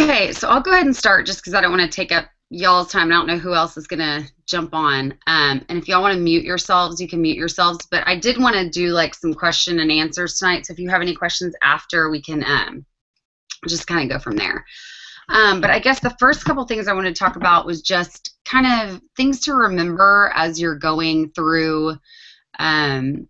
Okay, so I'll go ahead and start just because I don't want to take up y'all's time. I don't know who else is going to jump on. Um, and if y'all want to mute yourselves, you can mute yourselves. But I did want to do like some question and answers tonight. So if you have any questions after, we can um, just kind of go from there. Um, but I guess the first couple things I want to talk about was just kind of things to remember as you're going through um,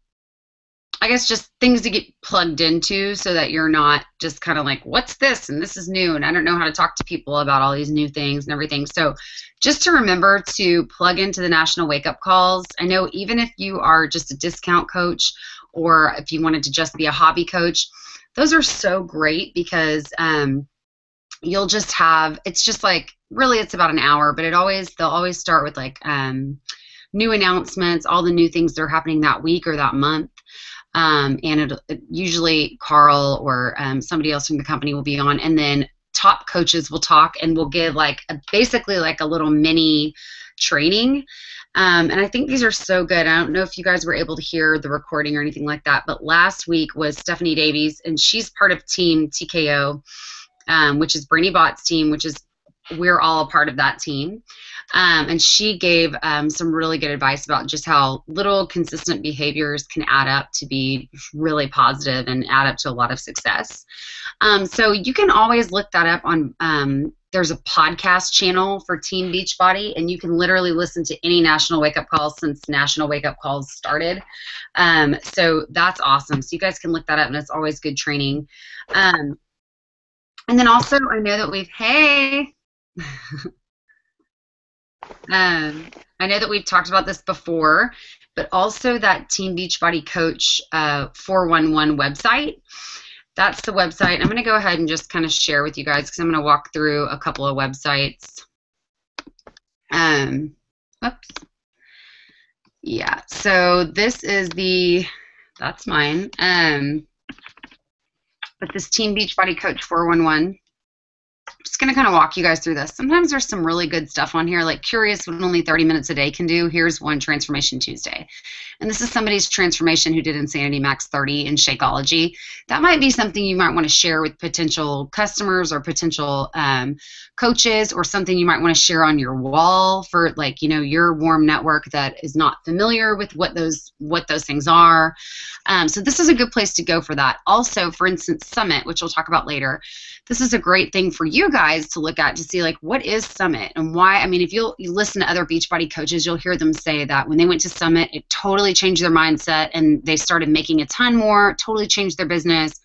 I guess just things to get plugged into so that you're not just kind of like, what's this? And this is new. And I don't know how to talk to people about all these new things and everything. So just to remember to plug into the national wake up calls. I know even if you are just a discount coach or if you wanted to just be a hobby coach, those are so great because um, you'll just have, it's just like, really, it's about an hour, but it always, they'll always start with like, um, new announcements, all the new things that are happening that week or that month. Um, and it, usually Carl or um, somebody else from the company will be on, and then top coaches will talk and will give like a, basically like a little mini training. Um, and I think these are so good. I don't know if you guys were able to hear the recording or anything like that, but last week was Stephanie Davies, and she's part of Team TKO, um, which is Brandy Bot's team, which is we're all a part of that team. Um, and she gave um, some really good advice about just how little consistent behaviors can add up to be really positive and add up to a lot of success. Um, so you can always look that up on. Um, there's a podcast channel for Team Beachbody, and you can literally listen to any National Wake Up Calls since National Wake Up Calls started. Um, so that's awesome. So you guys can look that up, and it's always good training. Um, and then also, I know that we've hey. Um, I know that we've talked about this before, but also that Team Beachbody Coach uh, 411 website. That's the website. I'm going to go ahead and just kind of share with you guys because I'm going to walk through a couple of websites. Um, oops. Yeah, so this is the, that's mine. Um, but this Team Beachbody Coach 411 just going to kind of walk you guys through this. Sometimes there's some really good stuff on here, like curious what only 30 minutes a day can do. Here's one Transformation Tuesday. And this is somebody's transformation who did Insanity Max 30 in Shakeology. That might be something you might want to share with potential customers or potential um, coaches or something you might want to share on your wall for like, you know, your warm network that is not familiar with what those what those things are. Um, so this is a good place to go for that. Also, for instance, Summit, which we'll talk about later. This is a great thing for you guys to look at to see like what is Summit and why. I mean, if you'll you listen to other Beachbody coaches, you'll hear them say that when they went to Summit, it totally changed their mindset and they started making a ton more. Totally changed their business.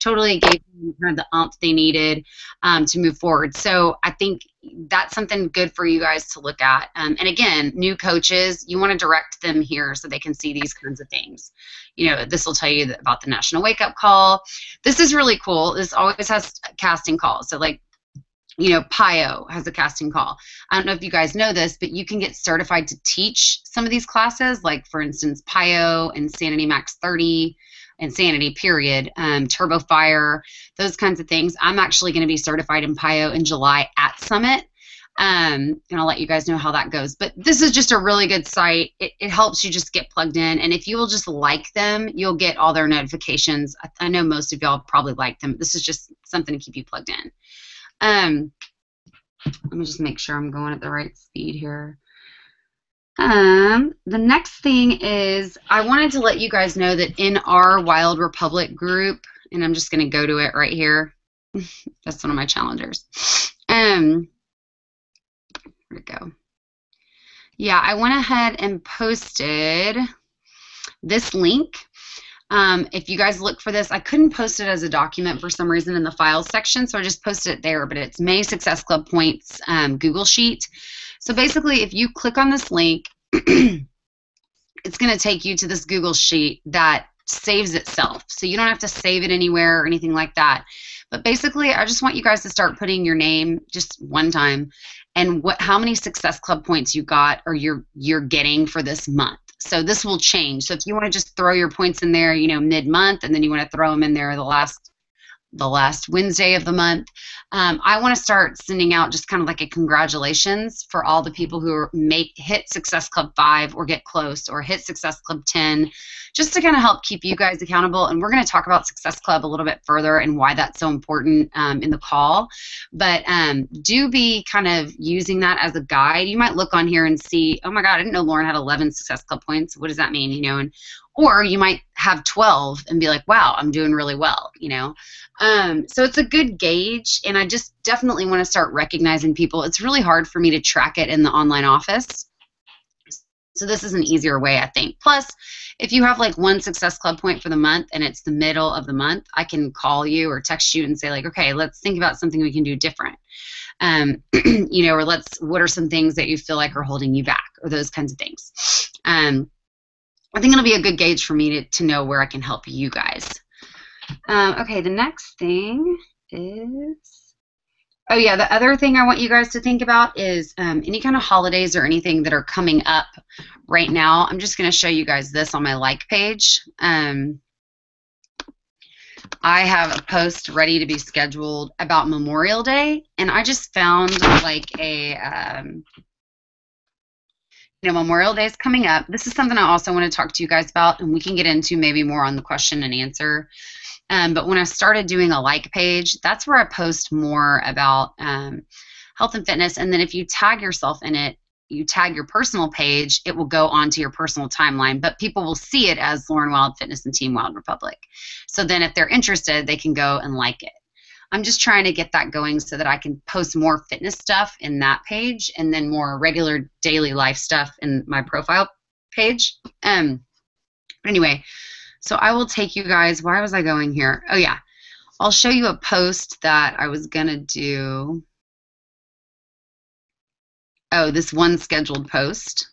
Totally gave them kind of the umph they needed um, to move forward. So I think that's something good for you guys to look at. Um, and again, new coaches, you want to direct them here so they can see these kinds of things. You know, this will tell you about the National Wake Up Call. This is really cool. This always has casting calls. So like you know, PiYo has a casting call. I don't know if you guys know this, but you can get certified to teach some of these classes, like for instance, PiYo, Insanity Max 30, Insanity period, um, Turbo Fire, those kinds of things. I'm actually going to be certified in PiYo in July at Summit. Um, and I'll let you guys know how that goes. But this is just a really good site. It, it helps you just get plugged in. And if you will just like them, you'll get all their notifications. I, I know most of y'all probably like them. This is just something to keep you plugged in. Um, let me just make sure I'm going at the right speed here. Um, the next thing is I wanted to let you guys know that in our Wild Republic group, and I'm just going to go to it right here. That's one of my challengers. Um, where'd it go? Yeah, I went ahead and posted this link um, if you guys look for this, I couldn't post it as a document for some reason in the files section, so I just posted it there, but it's May Success Club Points um, Google Sheet. So basically, if you click on this link, it's going to take you to this Google Sheet that saves itself. So you don't have to save it anywhere or anything like that. But basically, I just want you guys to start putting your name just one time and what how many Success Club points you got or you're you're getting for this month. So this will change. So if you want to just throw your points in there, you know, mid-month, and then you want to throw them in there the last the last Wednesday of the month. Um, I want to start sending out just kind of like a congratulations for all the people who make hit Success Club 5 or get close or hit Success Club 10, just to kind of help keep you guys accountable. And we're going to talk about Success Club a little bit further and why that's so important um, in the call. But um, do be kind of using that as a guide. You might look on here and see, oh my God, I didn't know Lauren had 11 Success Club points. What does that mean? You know, and or you might have 12 and be like wow i'm doing really well you know? Um, so it's a good gauge and i just definitely want to start recognizing people. It's really hard for me to track it in the online office. So this is an easier way i think. Plus if you have like one success club point for the month and it's the middle of the month i can call you or text you and say like okay let's think about something we can do different. Um, you know or let's what are some things that you feel like are holding you back? or those kinds of things. Um, I think it'll be a good gauge for me to, to know where I can help you guys. Um, okay, the next thing is, oh yeah, the other thing I want you guys to think about is um, any kind of holidays or anything that are coming up right now. I'm just going to show you guys this on my like page. Um, I have a post ready to be scheduled about Memorial Day, and I just found like a um, you know, Memorial Day is coming up. This is something I also want to talk to you guys about, and we can get into maybe more on the question and answer. Um, but when I started doing a like page, that's where I post more about um, health and fitness. And then if you tag yourself in it, you tag your personal page, it will go onto your personal timeline, but people will see it as Lauren Wild Fitness and Team Wild Republic. So then if they're interested, they can go and like it. I'm just trying to get that going so that I can post more fitness stuff in that page and then more regular daily life stuff in my profile page. Um, anyway, so I will take you guys. Why was I going here? Oh, yeah. I'll show you a post that I was going to do. Oh, this one scheduled post.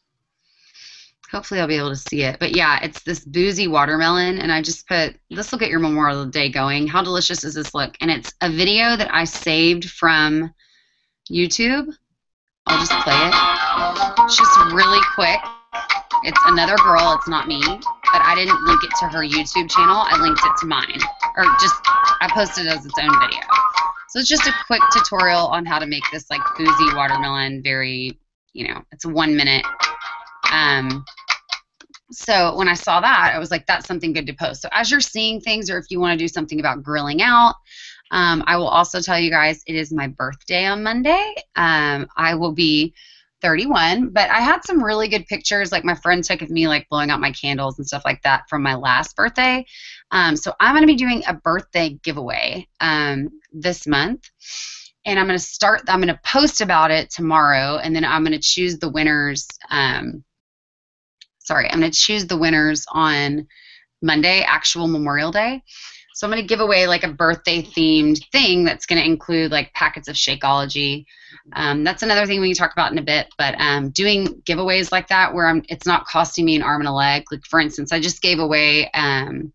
Hopefully I'll be able to see it. But yeah, it's this boozy watermelon, and I just put, this will get your Memorial Day going. How delicious does this look? And it's a video that I saved from YouTube. I'll just play it. It's just really quick. It's another girl, it's not me, but I didn't link it to her YouTube channel. I linked it to mine. Or just, I posted it as its own video. So it's just a quick tutorial on how to make this like boozy watermelon very, you know, it's one minute. Um, so when I saw that, I was like, that's something good to post. So as you're seeing things, or if you want to do something about grilling out, um, I will also tell you guys it is my birthday on Monday. Um, I will be 31, but I had some really good pictures. Like my friend took of me like blowing out my candles and stuff like that from my last birthday. Um, so I'm going to be doing a birthday giveaway um, this month. And I'm going to start, I'm going to post about it tomorrow, and then I'm going to choose the winners. Um, sorry, I'm going to choose the winners on Monday, actual Memorial Day. So I'm going to give away like a birthday themed thing that's going to include like packets of Shakeology. Um, that's another thing we can talk about in a bit. But um, doing giveaways like that where I'm, it's not costing me an arm and a leg. Like for instance, I just gave away um,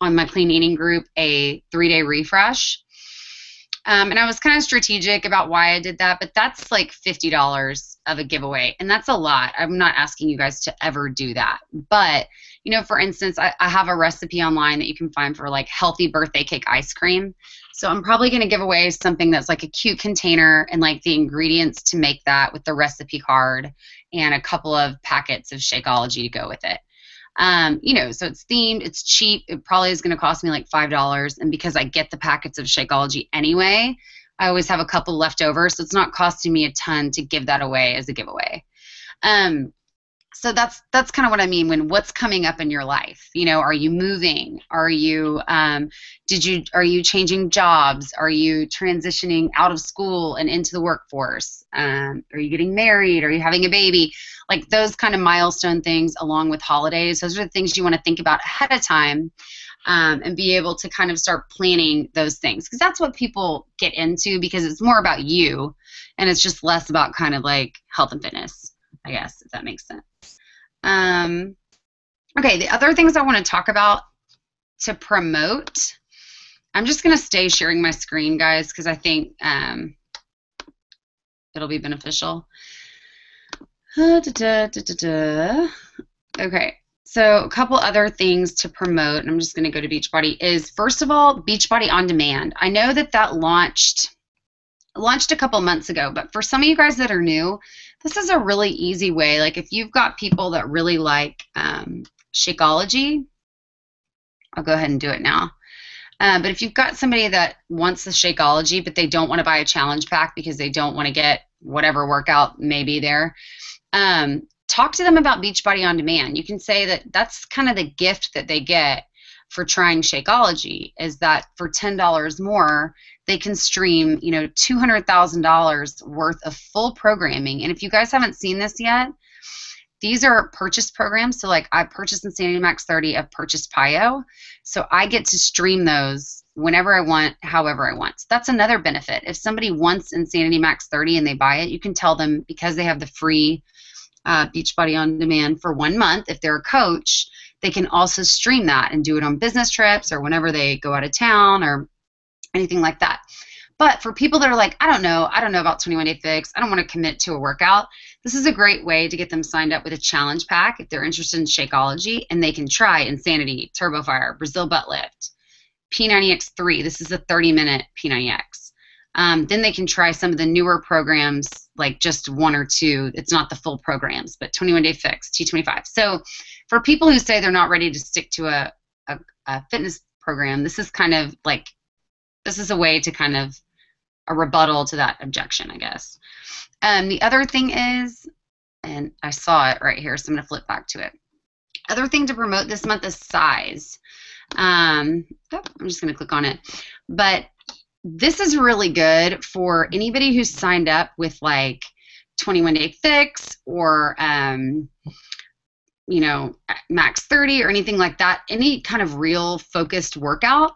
on my clean eating group a three day refresh. Um, and I was kind of strategic about why I did that, but that's like $50 of a giveaway. And that's a lot. I'm not asking you guys to ever do that. But, you know, for instance, I, I have a recipe online that you can find for like healthy birthday cake ice cream. So I'm probably going to give away something that's like a cute container and like the ingredients to make that with the recipe card and a couple of packets of Shakeology to go with it. Um, you know, so it's themed, it's cheap. It probably is going to cost me like five dollars, and because I get the packets of Shakeology anyway, I always have a couple left over, so it's not costing me a ton to give that away as a giveaway. Um, so that's that's kind of what I mean when what's coming up in your life. You know, are you moving? Are you um, did you are you changing jobs? Are you transitioning out of school and into the workforce? Um, are you getting married? Are you having a baby? Like those kind of milestone things, along with holidays. Those are the things you want to think about ahead of time. Um, and be able to kind of start planning those things because that's what people get into because it's more about you and it's just less about kind of like health and fitness i guess if that makes sense um, okay, the other things I want to talk about to promote, I'm just going to stay sharing my screen, guys, because I think um, it'll be beneficial. Uh, da, da, da, okay, So a couple other things to promote, and I'm just going to go to Beachbody. Is first of all, Beachbody on Demand. I know that that launched launched a couple months ago, but for some of you guys that are new, this is a really easy way. Like if you've got people that really like um, Shakeology, I'll go ahead and do it now. Uh, but if you've got somebody that wants the Shakeology, but they don't want to buy a challenge pack because they don't want to get whatever workout may be there, um, talk to them about Beachbody on Demand. You can say that that's kind of the gift that they get for trying Shakeology is that for $10 more, they can stream, you know, $200,000 worth of full programming. And if you guys haven't seen this yet, these are purchase programs. So, like, I purchased Insanity Max 30, I've purchased PiYo. So, I get to stream those whenever I want, however I want. So that's another benefit. If somebody wants Insanity Max 30 and they buy it, you can tell them because they have the free uh, Beachbody on Demand for one month, if they're a coach, they can also stream that and do it on business trips or whenever they go out of town or anything like that. But for people that are like, I don't know, I don't know about 21 Day Fix, I don't want to commit to a workout, this is a great way to get them signed up with a challenge pack if they're interested in Shakeology and they can try Insanity, TurboFire, Brazil Butt Lift, P90X3. This is a 30 minute P90X. Um, then they can try some of the newer programs, like just one or two. It's not the full programs, but 21 Day Fix, T25. So for people who say they're not ready to stick to a, a, a fitness program, this is kind of like this is a way to kind of a rebuttal to that objection, I guess. Um, the other thing is, and I saw it right here, so I'm going to flip back to it. Other thing to promote this month is CIZE. Um, oh, I'm just going to click on it. But this is really good for anybody who's signed up with like 21 Day Fix or, um, you know, Max 30 or anything like that. Any kind of real focused workout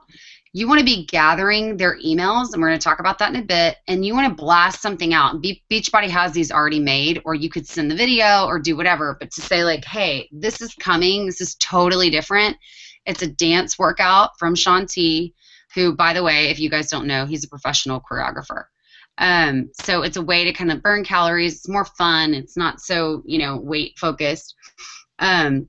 you want to be gathering their emails, and we're going to talk about that in a bit, and you want to blast something out. Be- Beachbody has these already made, or you could send the video or do whatever, but to say, like, hey, this is coming, this is totally different. It's a dance workout from Shaun T, who, by the way, if you guys don't know, he's a professional choreographer. Um, so it's a way to kind of burn calories. It's more fun. It's not so, you know, weight focused. Um,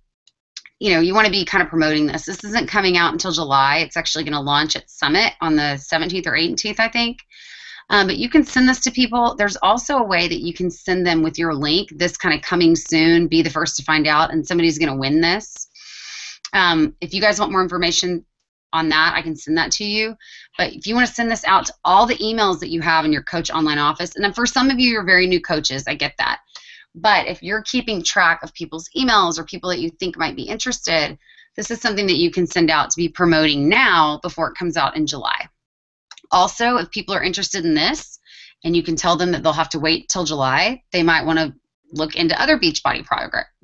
you know, you want to be kind of promoting this. This isn't coming out until July. It's actually going to launch at Summit on the 17th or 18th, I think. Um, but you can send this to people. There's also a way that you can send them with your link, this kind of coming soon, be the first to find out, and somebody's going to win this. Um, if you guys want more information on that, I can send that to you. But if you want to send this out to all the emails that you have in your coach online office, and then for some of you, you're very new coaches, I get that. But if you're keeping track of people's emails or people that you think might be interested, this is something that you can send out to be promoting now before it comes out in July. Also, if people are interested in this and you can tell them that they'll have to wait till July, they might want to look into other Beachbody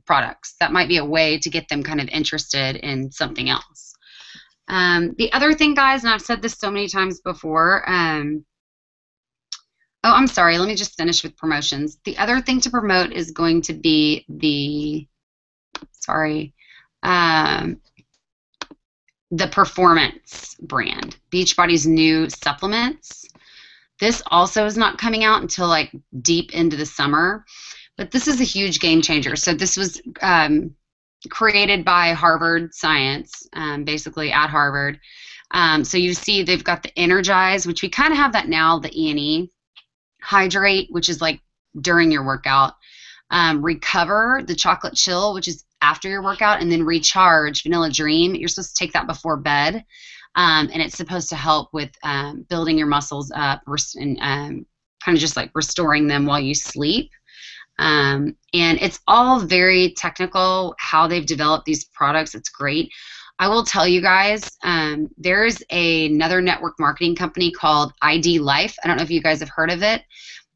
products. That might be a way to get them kind of interested in something else. Um, the other thing, guys, and I've said this so many times before, um, Oh, I'm sorry. Let me just finish with promotions. The other thing to promote is going to be the, sorry, um, the Performance brand, Beachbody's new supplements. This also is not coming out until like deep into the summer, but this is a huge game changer. So this was um, created by Harvard Science, um, basically at Harvard. Um, so you see they've got the Energize, which we kind of have that now, the E&E hydrate, which is like during your workout, um, recover, the chocolate chill, which is after your workout, and then recharge, vanilla dream. You're supposed to take that before bed, um, and it's supposed to help with um, building your muscles up and um, kind of just like restoring them while you sleep. Um, and it's all very technical how they've developed these products. It's great. I will tell you guys, um, there's a, another network marketing company called ID Life. I don't know if you guys have heard of it,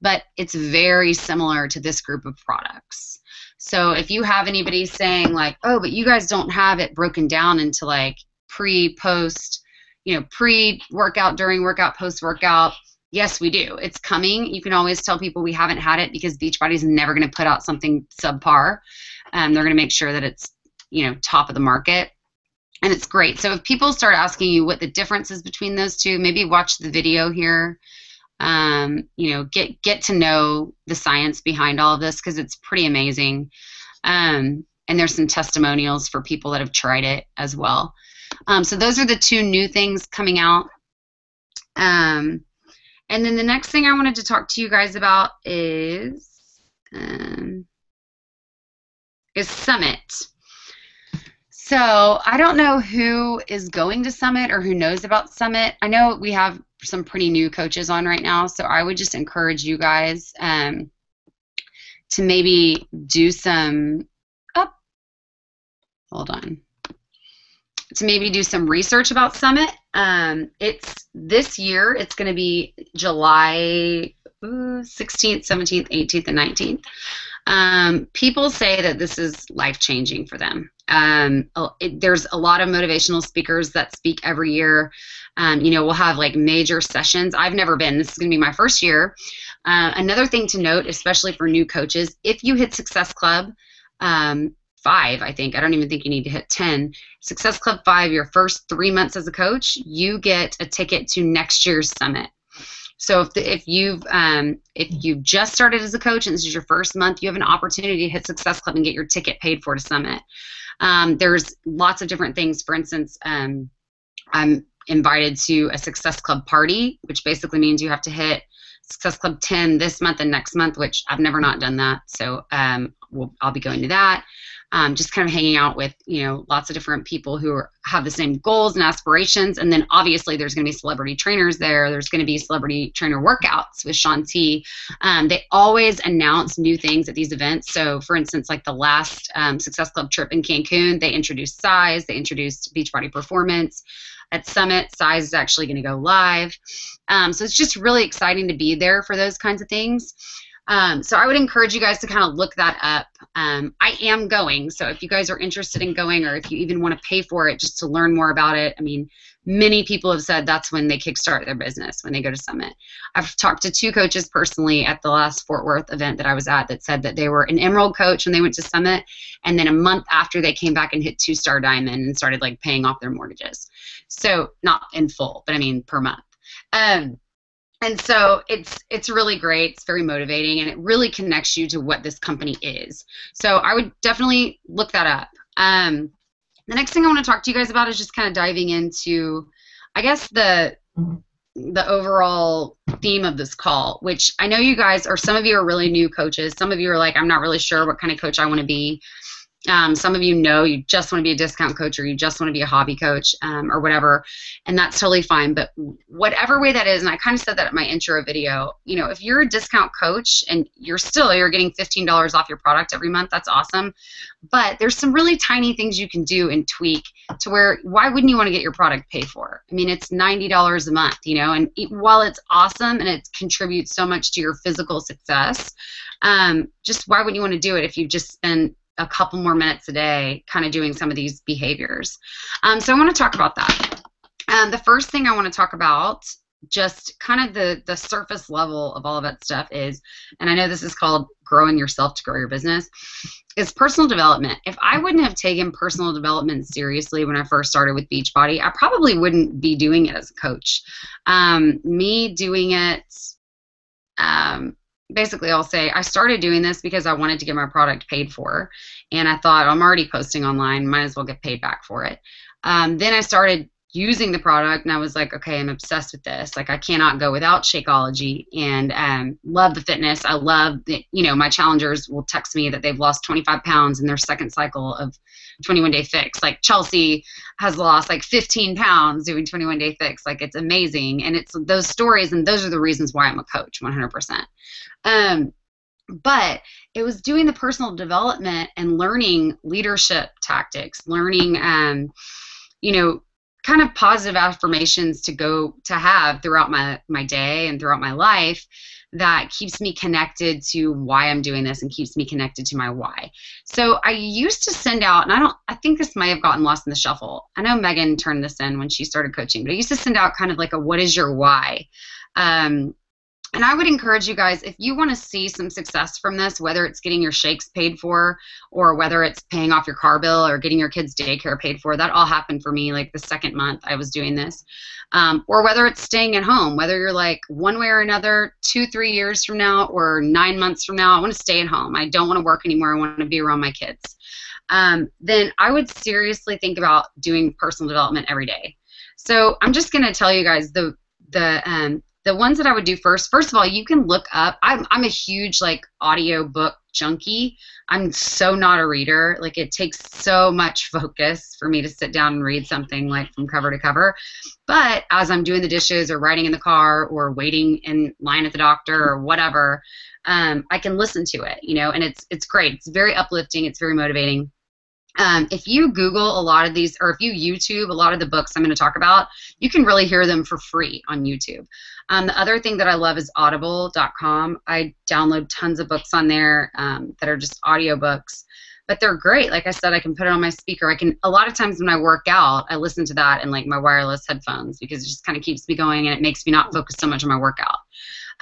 but it's very similar to this group of products. So if you have anybody saying like, oh, but you guys don't have it broken down into like pre, post, you know, pre workout, during workout, post workout, yes, we do. It's coming. You can always tell people we haven't had it because Beachbody's never going to put out something subpar. Um, they're going to make sure that it's, you know, top of the market and it's great. So if people start asking you what the difference is between those two, maybe watch the video here. Um, you know, get get to know the science behind all of this because it's pretty amazing. Um, and there's some testimonials for people that have tried it as well. Um, so those are the two new things coming out. Um, and then the next thing I wanted to talk to you guys about is um, is Summit. So I don't know who is going to Summit or who knows about Summit. I know we have some pretty new coaches on right now, so I would just encourage you guys um, to maybe do some. Oh, hold on. To maybe do some research about Summit. Um, it's this year. It's going to be July 16th, 17th, 18th, and 19th. Um, people say that this is life changing for them. Um, it, there's a lot of motivational speakers that speak every year. Um, you know, we'll have like major sessions. I've never been. This is going to be my first year. Uh, another thing to note, especially for new coaches, if you hit Success Club um, five, I think I don't even think you need to hit ten. Success Club five, your first three months as a coach, you get a ticket to next year's summit. So if, the, if you've um, if you've just started as a coach and this is your first month, you have an opportunity to hit Success Club and get your ticket paid for to Summit. Um, there's lots of different things. For instance, um, I'm invited to a Success Club party, which basically means you have to hit Success Club 10 this month and next month, which I've never not done that. So um, we'll, I'll be going to that um, just kind of hanging out with you know lots of different people who are, have the same goals and aspirations and then obviously there's going to be celebrity trainers there there's going to be celebrity trainer workouts with Shaun T um, they always announce new things at these events so for instance like the last um, success club trip in cancun they introduced CIZE they introduced beachbody performance at Summit. CIZE is actually going to go live. Um, so it's just really exciting to be there for those kinds of things. Um, so I would encourage you guys to kind of look that up. Um, I am going, so if you guys are interested in going, or if you even want to pay for it just to learn more about it, I mean, many people have said that's when they kickstart their business when they go to Summit. I've talked to two coaches personally at the last Fort Worth event that I was at that said that they were an Emerald coach when they went to Summit, and then a month after they came back and hit two star diamond and started like paying off their mortgages. So not in full, but I mean per month. Um, and so it's it's really great. It's very motivating and it really connects you to what this company is. So i would definitely look that up. Um, the next thing i want to talk to you guys about is just kind of diving into i guess the the overall theme of this call which i know you guys or some of you are really new coaches. Some of you are like i'm not really sure what kind of coach i want to be um, some of you know you just want to be a discount coach or you just want to be a hobby coach um, or whatever, and that's totally fine. But whatever way that is, and I kind of said that at my intro video, you know, if you're a discount coach and you're still you're getting $15 off your product every month, that's awesome. But there's some really tiny things you can do and tweak to where why wouldn't you want to get your product paid for? I mean, it's $90 a month, you know, and while it's awesome and it contributes so much to your physical success, um, just why wouldn't you want to do it if you just spend a couple more minutes a day kind of doing some of these behaviors. Um, so I want to talk about that. Um, the first thing I want to talk about just kind of the the surface level of all of that stuff is and i know this is called growing yourself to grow your business is personal development if i wouldn't have taken personal development seriously when i first started with beachbody i probably wouldn't be doing it as a coach um, me doing it um, basically I'll say I started doing this because I wanted to get my product paid for, and I thought I'm already posting online, might as well get paid back for it. Um, then I started using the product and I was like, okay, I'm obsessed with this. Like I cannot go without Shakeology and um, love the fitness. I love that, you know, my challengers will text me that they've lost 25 pounds in their second cycle of 21 day fix. Like Chelsea has lost like 15 pounds doing 21 day fix. Like it's amazing. And it's those stories and those are the reasons why I'm a coach 100%. Um, but it was doing the personal development and learning leadership tactics, learning, um, you know, kind of positive affirmations to go to have throughout my my day and throughout my life that keeps me connected to why I'm doing this and keeps me connected to my why. So I used to send out, and I don't, I think this may have gotten lost in the shuffle. I know Megan turned this in when she started coaching, but I used to send out kind of like a what is your why um, and I would encourage you guys if you want to see some success from this, whether it's getting your shakes paid for or whether it's paying off your car bill or getting your kids' daycare paid for, that all happened for me like the second month I was doing this. Um, or whether it's staying at home, whether you're like one way or another, two, three years from now or nine months from now, I want to stay at home. I don't want to work anymore. I want to be around my kids. um, then I would seriously think about doing personal development every day. So I'm just going to tell you guys the the um, the ones that I would do first. First of all, you can look up. I'm I'm a huge like audio book junkie. I'm so not a reader. Like it takes so much focus for me to sit down and read something like from cover to cover. But as I'm doing the dishes or riding in the car or waiting in line at the doctor or whatever, um, I can listen to it. You know, and it's it's great. It's very uplifting. It's very motivating. Um, if you Google a lot of these, or if you YouTube a lot of the books I'm going to talk about, you can really hear them for free on YouTube. Um, the other thing that I love is audible.com. I download tons of books on there um, that are just audiobooks, but they're great. Like I said, I can put it on my speaker. I can, a lot of times when I work out, I listen to that in like my wireless headphones because it just kind of keeps me going and it makes me not focus so much on my workout.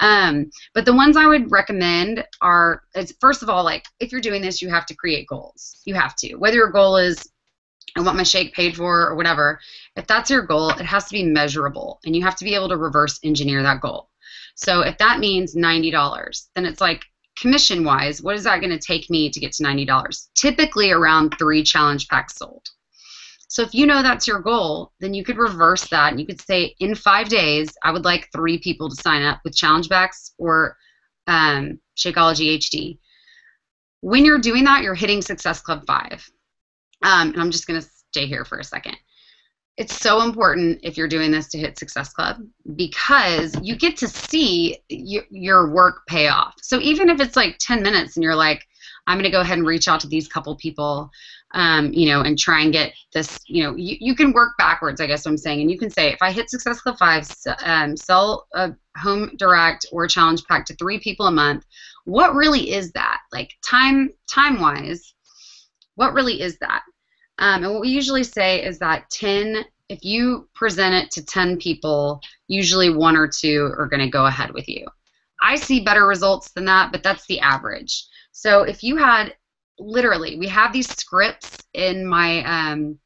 Um, but the ones I would recommend are, first of all, like if you're doing this, you have to create goals. You have to. Whether your goal is, I want my shake paid for or whatever, if that's your goal, it has to be measurable and you have to be able to reverse engineer that goal. So if that means $90, then it's like commission wise, what is that going to take me to get to $90? Typically around three challenge packs sold. So if you know that's your goal, then you could reverse that and you could say, in five days, I would like three people to sign up with Challenge Packs or um, Shakeology HD. When you're doing that, you're hitting Success Club 5. Um, and I'm just going to stay here for a second. It's so important if you're doing this to hit Success Club because you get to see y- your work pay off. So even if it's like 10 minutes and you're like, I'm going to go ahead and reach out to these couple people um, you know, and try and get this, you know, you, you can work backwards, I guess what I'm saying. And you can say, if I hit Success Club 5, um, sell a home direct or challenge pack to three people a month, what really is that? Like time, time-wise, what really is that? Um, and what we usually say is that 10, if you present it to 10 people, usually one or two are going to go ahead with you. I see better results than that, but that's the average. So if you had literally, we have these scripts in my, um,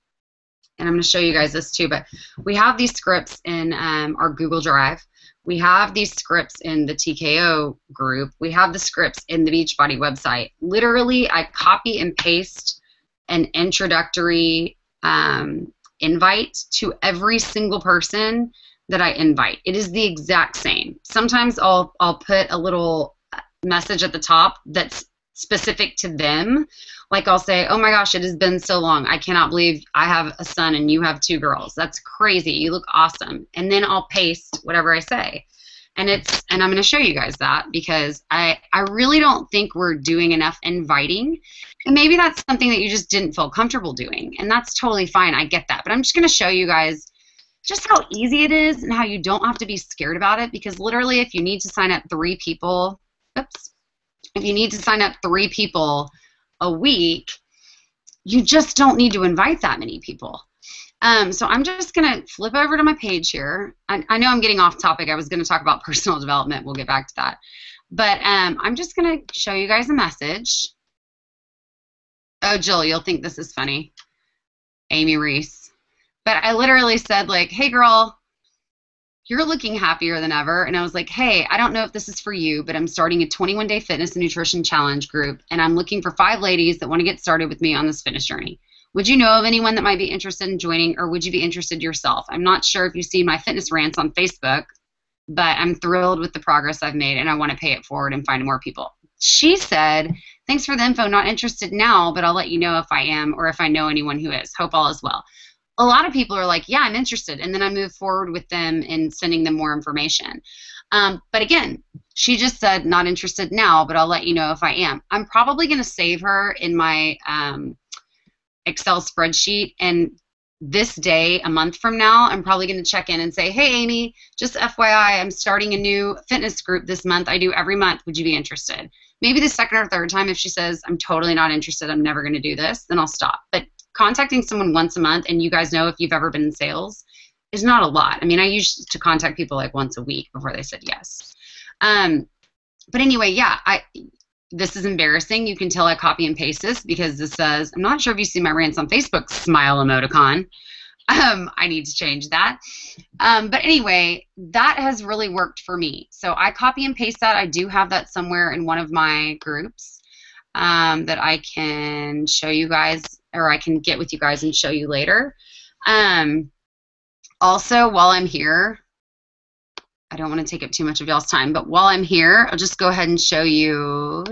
and I'm going to show you guys this too, but we have these scripts in um, our Google Drive. We have these scripts in the TKO group. We have the scripts in the Beachbody website. Literally, I copy and paste an introductory um, invite to every single person that I invite. It is the exact same. Sometimes I'll I'll put a little message at the top that's specific to them. Like I'll say, "Oh my gosh, it has been so long. I cannot believe I have a son and you have two girls. That's crazy. You look awesome." And then I'll paste whatever I say. And it's and I'm going to show you guys that because I I really don't think we're doing enough inviting. And maybe that's something that you just didn't feel comfortable doing. And that's totally fine. I get that. But I'm just going to show you guys just how easy it is and how you don't have to be scared about it because literally if you need to sign up 3 people, oops if you need to sign up three people a week, you just don't need to invite that many people. Um, so I'm just going to flip over to my page here. I, I, know I'm getting off topic. I was going to talk about personal development. We'll get back to that. But um, I'm just going to show you guys a message. Oh, Jill, you'll think this is funny. Amy Reese. But I literally said, like, hey, girl, you're looking happier than ever. And I was like, hey, I don't know if this is for you, but I'm starting a 21 day fitness and nutrition challenge group, and I'm looking for five ladies that want to get started with me on this fitness journey. Would you know of anyone that might be interested in joining, or would you be interested yourself? I'm not sure if you see my fitness rants on Facebook, but I'm thrilled with the progress I've made, and I want to pay it forward and find more people. She said, Thanks for the info. Not interested now, but I'll let you know if I am or if I know anyone who is. Hope all is well a lot of people are like, yeah, I'm interested. And then I move forward with them in sending them more information. Um, but again, she just said, not interested now, but I'll let you know if I am. I'm probably going to save her in my um, Excel spreadsheet. And this day, a month from now, I'm probably going to check in and say, hey, Amy, just FYI, I'm starting a new fitness group this month. I do every month. Would you be interested? Maybe the second or third time, if she says, I'm totally not interested, I'm never going to do this, then I'll stop. But contacting someone once a month, and you guys know if you've ever been in sales, is not a lot. I mean, I used to contact people like once a week before they said yes. Um, but anyway, yeah, I this is embarrassing. You can tell I copy and paste this because this says, I'm not sure if you see my rants on Facebook, smile emoticon. Um, I need to change that. Um, but anyway, that has really worked for me. So I copy and paste that. I do have that somewhere in one of my groups. um, that I can show you guys, or I can get with you guys and show you later. Um, also, while I'm here, I don't want to take up too much of y'all's time, but while I'm here, I'll just go ahead and show you.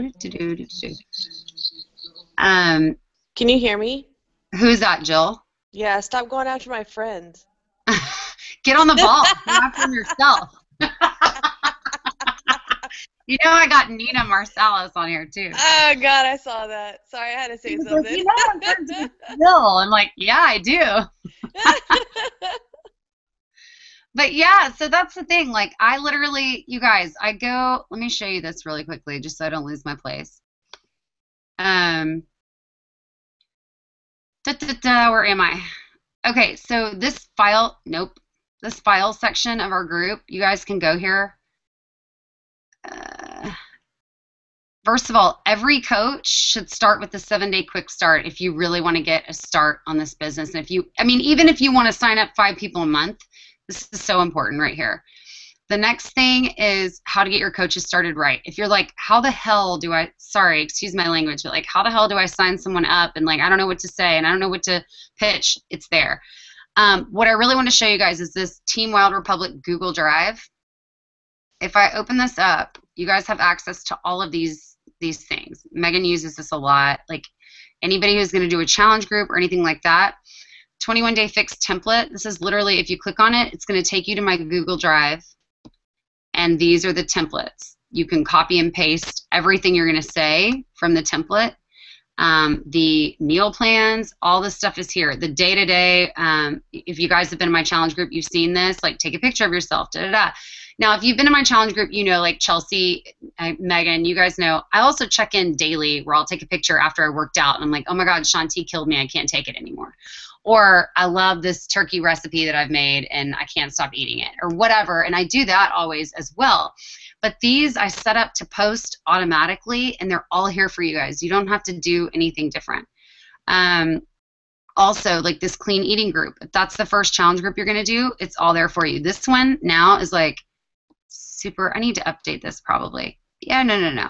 Um, Can you hear me? Who's that, Jill? Yeah, stop going after my friends. Get on the ball. Go after yourself. you know I got Nina Marsalis on here too. Oh God, I saw that. Sorry, I had to say something. Like, you know I'm. I'm like, yeah, I do. But yeah, so that's the thing. Like, I literally, you guys, I go. Let me show you this really quickly, just so I don't lose my place. Um, da, da, da, where am I? Okay, so this file, nope, this file section of our group, you guys can go here. Uh, first of all, every coach should start with the seven day quick start if you really want to get a start on this business. And if you, I mean, even if you want to sign up five people a month, this is so important right here. The next thing is how to get your coaches started right. If you're like, how the hell do I, sorry, excuse my language, but like, how the hell do I sign someone up and like, I don't know what to say and I don't know what to pitch, it's there. Um, what I really want to show you guys is this Team Wild Republic Google Drive. If I open this up, you guys have access to all of these these things. Megan uses this a lot. Like anybody who's going to do a challenge group or anything like that, 21 day fix template. This is literally, if you click on it, it's going to take you to my Google Drive. And these are the templates. You can copy and paste everything you're going to say from the template um, the meal plans, all this stuff is here. The day to day, if you guys have been in my challenge group, you've seen this. Like, take a picture of yourself. Da da da. Now, if you've been in my challenge group, you know, like Chelsea, uh, Megan, you guys know. I also check in daily, where I'll take a picture after I worked out, and I'm like, oh my God, Shaun T killed me. I can't take it anymore. Or I love this turkey recipe that I've made, and I can't stop eating it, or whatever. And I do that always as well. But these I set up to post automatically, and they're all here for you guys. You don't have to do anything different. Um, also, like this clean eating group, if that's the first challenge group you're going to do, it's all there for you. This one now is like super. I need to update this probably. Yeah, no, no, no.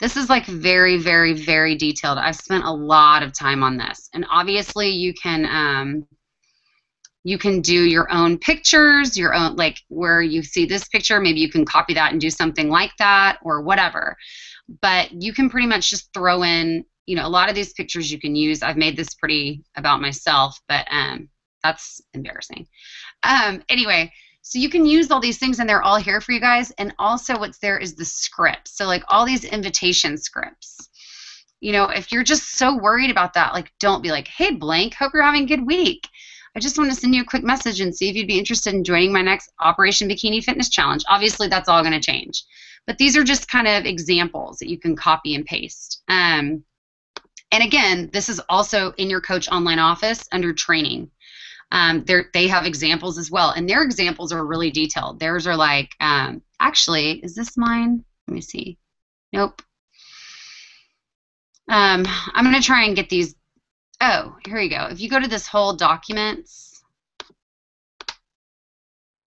This is like very, very, very detailed. I've spent a lot of time on this. And obviously, you can. Um, you can do your own pictures, your own, like where you see this picture, maybe you can copy that and do something like that or whatever. But you can pretty much just throw in, you know, a lot of these pictures you can use. I've made this pretty about myself, but um, that's embarrassing. Um, anyway, so you can use all these things and they're all here for you guys. And also, what's there is the scripts. So, like all these invitation scripts. You know, if you're just so worried about that, like don't be like, hey, blank, hope you're having a good week. I just want to send you a quick message and see if you'd be interested in joining my next Operation Bikini Fitness Challenge. Obviously, that's all going to change. But these are just kind of examples that you can copy and paste. Um, and again, this is also in your coach online office under training. Um, they have examples as well, and their examples are really detailed. Theirs are like, um, actually, is this mine? Let me see. Nope. Um, I'm going to try and get these Oh, here you go. If you go to this whole documents,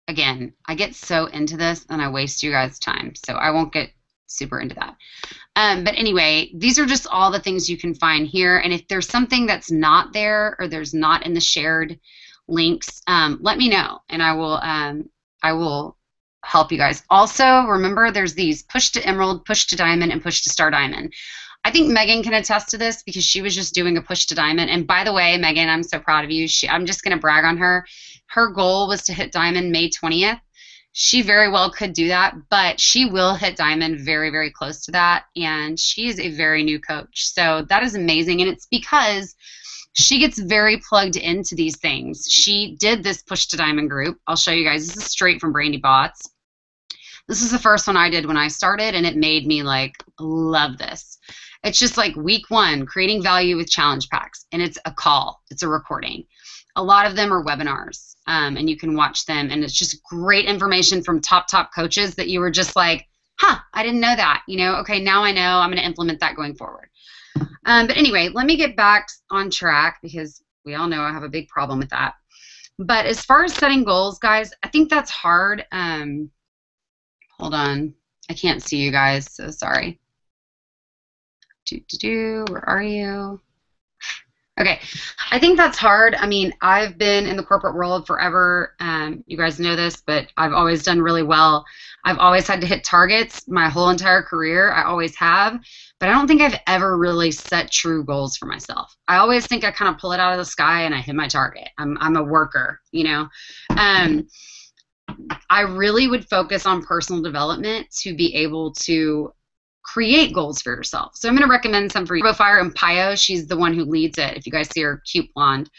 again, I get so into this and I waste you guys' time, so I won't get super into that. Um, but anyway, these are just all the things you can find here. And if there's something that's not there or there's not in the shared links, um, let me know, and I will um, I will help you guys. Also, remember there's these push to emerald, push to diamond, and push to star diamond. I think Megan can attest to this because she was just doing a push to diamond. And by the way, Megan, I'm so proud of you. She, I'm just going to brag on her. Her goal was to hit diamond May 20th. She very well could do that, but she will hit diamond very, very close to that. And she is a very new coach. So that is amazing. And it's because she gets very plugged into these things. She did this push to diamond group. I'll show you guys. This is straight from Brandy Bots. This is the first one I did when I started, and it made me like love this. It's just like week one, creating value with challenge packs, and it's a call, it's a recording. A lot of them are webinars, um, and you can watch them, and it's just great information from top, top coaches that you were just like, huh, I didn't know that. You know, okay, now I know, I'm going to implement that going forward. Um, but anyway, let me get back on track because we all know I have a big problem with that. But as far as setting goals, guys, I think that's hard. Um, hold on. I can't see you guys, so sorry. Do, do, do. Where are you? Okay, I think that's hard. I mean, I've been in the corporate world forever. Um, you guys know this, but I've always done really well. I've always had to hit targets my whole entire career. I always have, but I don't think I've ever really set true goals for myself. I always think I kind of pull it out of the sky and I hit my target. I'm I'm a worker, you know. Um, I really would focus on personal development to be able to create goals for yourself. So I'm going to recommend some for you. Fire and PiYo, she's the one who leads it. If you guys see her cute blonde.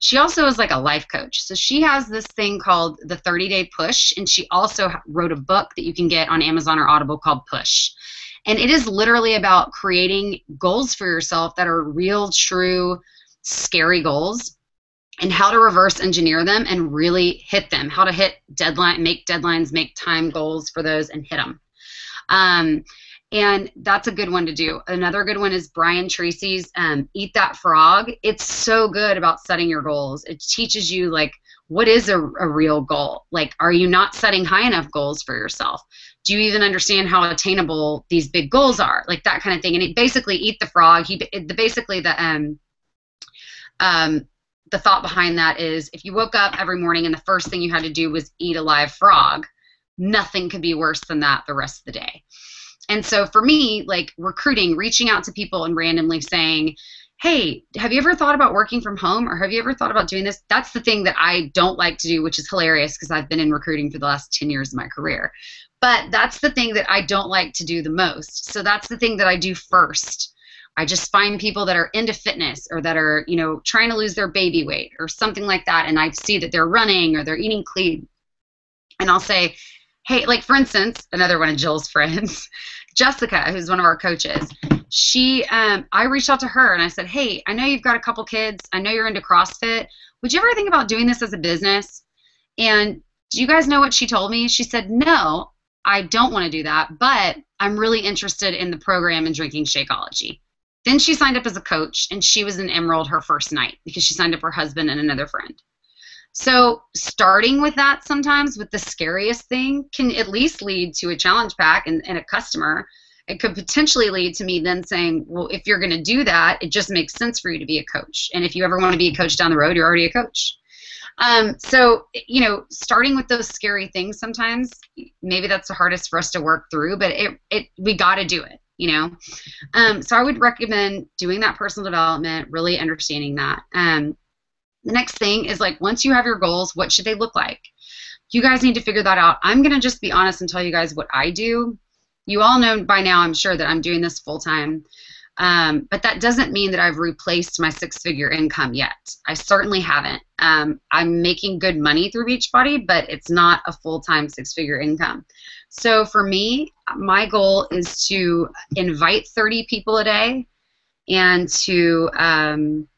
She also is like a life coach. So she has this thing called the 30 Day Push, and she also wrote a book that you can get on Amazon or Audible called Push. And it is literally about creating goals for yourself that are real, true, scary goals and how to reverse engineer them and really hit them. How to hit deadline, make deadlines, make time goals for those, and hit them. Um, and that's a good one to do. Another good one is Brian Tracy's um, Eat That Frog. It's so good about setting your goals. It teaches you like what is a, a real goal. Like, are you not setting high enough goals for yourself? Do you even understand how attainable these big goals are? Like that kind of thing. And it basically Eat the Frog. He it, the basically the um um the thought behind that is if you woke up every morning and the first thing you had to do was eat a live frog, nothing could be worse than that the rest of the day. And so for me, like recruiting, reaching out to people and randomly saying, hey, have you ever thought about working from home or have you ever thought about doing this? That's the thing that I don't like to do, which is hilarious because I've been in recruiting for the last 10 years of my career. But that's the thing that I don't like to do the most. So that's the thing that I do first. I just find people that are into fitness or that are, you know, trying to lose their baby weight or something like that. And I see that they're running or they're eating clean. And I'll say, hey, like for instance, another one of Jill's friends, Jessica, who's one of our coaches, she, um, I reached out to her and I said, hey, I know you've got a couple kids. I know you're into CrossFit. Would you ever think about doing this as a business? And do you guys know what she told me? She said, no, I don't want to do that, but I'm really interested in the program and drinking Shakeology. Then she signed up as a coach, and she was an Emerald her first night because she signed up her husband and another friend. So starting with that sometimes with the scariest thing can at least lead to a challenge pack and, and a customer. It could potentially lead to me then saying, well, if you're going to do that, it just makes sense for you to be a coach. And if you ever want to be a coach down the road, you're already a coach. Um, so, you know, starting with those scary things sometimes, maybe that's the hardest for us to work through, but it, it we got to do it, you know. Um, so I would recommend doing that personal development, really understanding that. Um, the next thing is like once you have your goals, what should they look like? You guys need to figure that out. I'm going to just be honest and tell you guys what I do. You all know by now, I'm sure, that I'm doing this full time. Um, but that doesn't mean that I've replaced my six figure income yet. I certainly haven't. Um, I'm making good money through Beachbody, but it's not a full time six figure income. So for me, my goal is to invite 30 people a day and to um,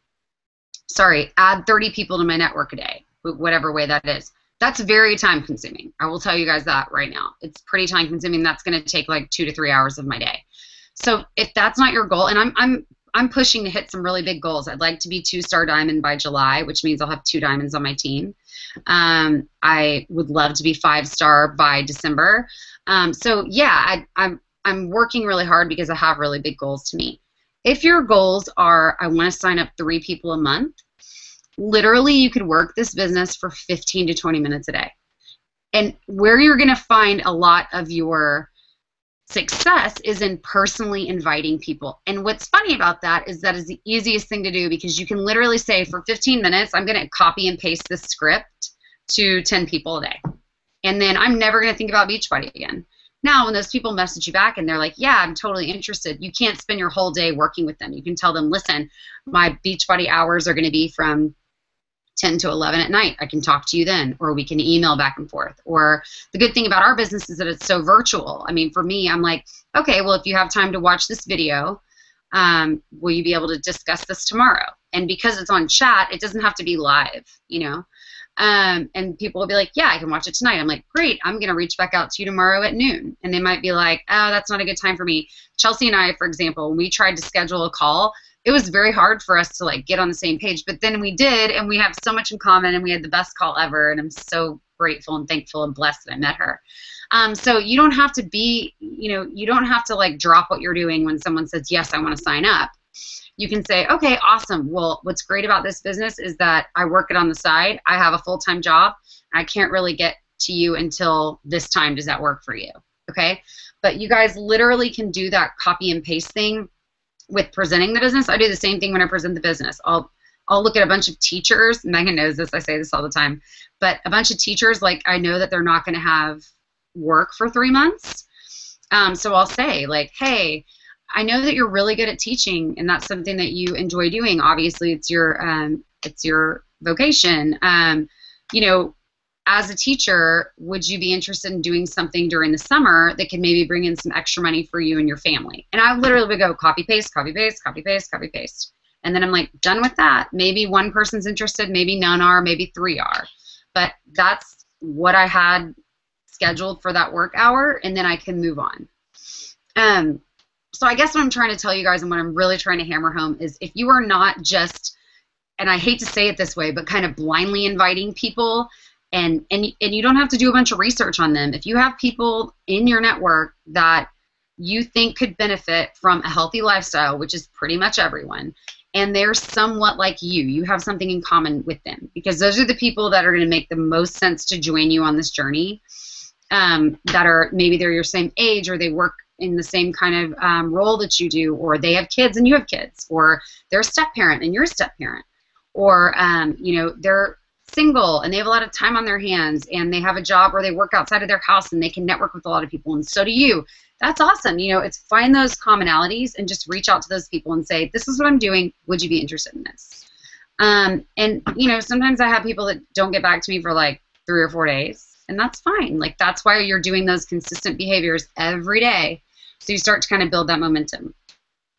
sorry, add 30 people to my network a day, whatever way that is. That's very time consuming. I will tell you guys that right now. It's pretty time consuming. That's going to take like two to three hours of my day. So if that's not your goal, and I'm I'm I'm pushing to hit some really big goals. I'd like to be two star diamond by July, which means I'll have two diamonds on my team. Um, I would love to be five star by December. Um, so yeah, I, I'm I'm working really hard because I have really big goals to meet. If your goals are, I want to sign up three people a month, literally you could work this business for 15 to 20 minutes a day. And where you're going to find a lot of your success is in personally inviting people. And what's funny about that is that is the easiest thing to do because you can literally say for 15 minutes, I'm going to copy and paste this script to 10 people a day. And then I'm never going to think about Beachbody again. Now, when those people message you back and they're like, "Yeah, I'm totally interested," you can't spend your whole day working with them. You can tell them, "Listen, my Beachbody hours are going to be from 10 to 11 at night. I can talk to you then, or we can email back and forth. Or the good thing about our business is that it's so virtual. I mean, for me, I'm like, okay, well, if you have time to watch this video, um, will you be able to discuss this tomorrow? And because it's on chat, it doesn't have to be live, you know. Um, and people will be like, yeah, I can watch it tonight. I'm like, great, I'm going to reach back out to you tomorrow at noon. And they might be like, oh, that's not a good time for me. Chelsea and I, for example, when we tried to schedule a call, it was very hard for us to like get on the same page. But then we did, and we have so much in common, and we had the best call ever. And I'm so grateful and thankful and blessed that I met her. Um, so you don't have to be, you know, you don't have to like drop what you're doing when someone says, yes, I want to sign up. You can say, okay, awesome. Well, what's great about this business is that I work it on the side. I have a full time job. I can't really get to you until this time. Does that work for you? Okay. But you guys literally can do that copy and paste thing with presenting the business. I do the same thing when I present the business. I'll I'll look at a bunch of teachers. Megan knows this. I say this all the time. But a bunch of teachers, like I know that they're not going to have work for three months. Um, so I'll say like, hey, I know that you're really good at teaching, and that's something that you enjoy doing. Obviously, it's your um, it's your vocation. Um, you know, as a teacher, would you be interested in doing something during the summer that could maybe bring in some extra money for you and your family? And I literally would go copy paste, copy paste, copy paste, copy paste. And then I'm like, done with that. Maybe one person's interested, maybe none are, maybe three are. But that's what I had scheduled for that work hour, and then I can move on. Um, so I guess what I'm trying to tell you guys and what I'm really trying to hammer home is if you are not just, and I hate to say it this way, but kind of blindly inviting people and and and you don't have to do a bunch of research on them. If you have people in your network that you think could benefit from a healthy lifestyle, which is pretty much everyone, and they're somewhat like you, you have something in common with them because those are the people that are going to make the most sense to join you on this journey. Um, that are maybe they're your same age or they work in the same kind of um, role that you do, or they have kids and you have kids, or they're a step parent and you're a step parent, or um, you know they're single and they have a lot of time on their hands and they have a job where they work outside of their house and they can network with a lot of people and so do you. That's awesome. You know it's find those commonalities and just reach out to those people and say this is what i'm doing. Would you be interested in this? Um, and you know sometimes i have people that don't get back to me for like three or four days and that's fine. Like that's why you're doing those consistent behaviors every day so you start to kind of build that momentum